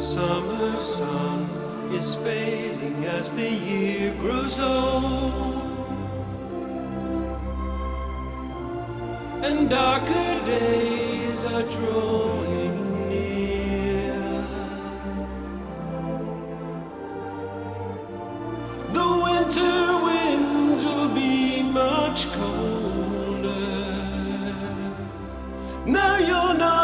Summer sun is fading as the year grows old. And darker days are drawing near. The winter winds will be much colder. Now you're not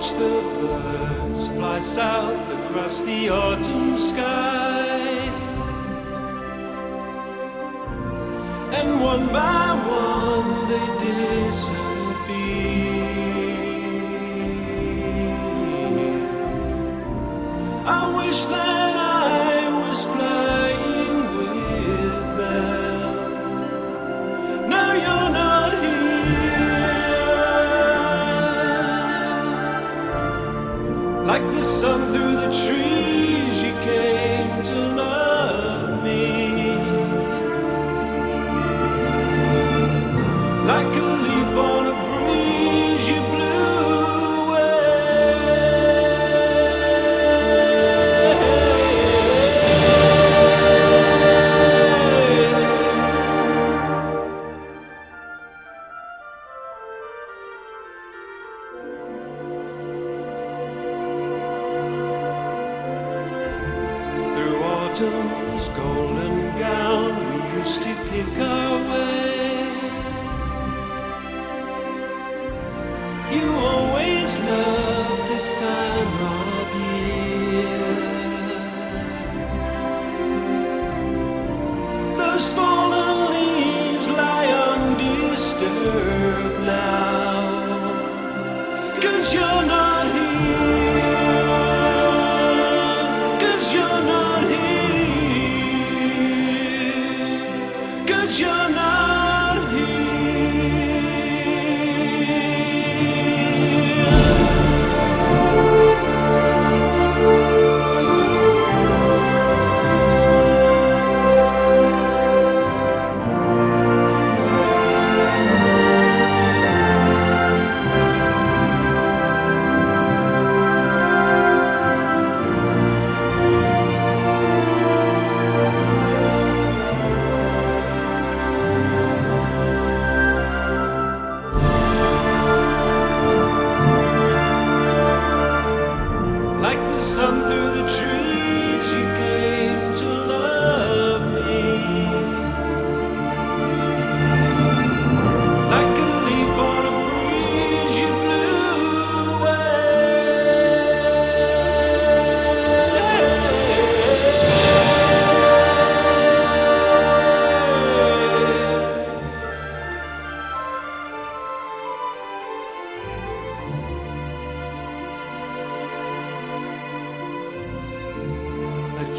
watch the birds fly south across the autumn sky. And one by one they disappear. Sun through the trees, autumn's golden gown, we used to kick our way. You always loved this time of year. Those fallen leaves lie undisturbed now. Cause you're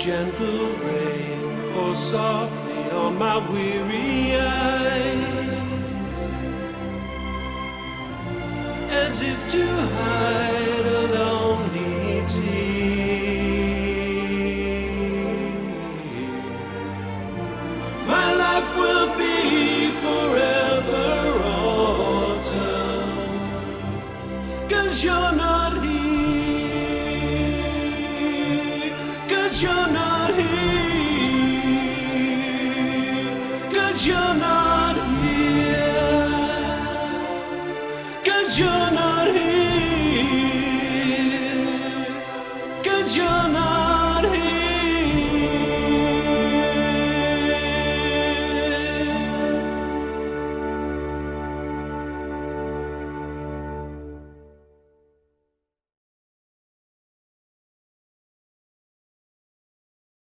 gentle rain falls softly on my weary eyes, as if to hide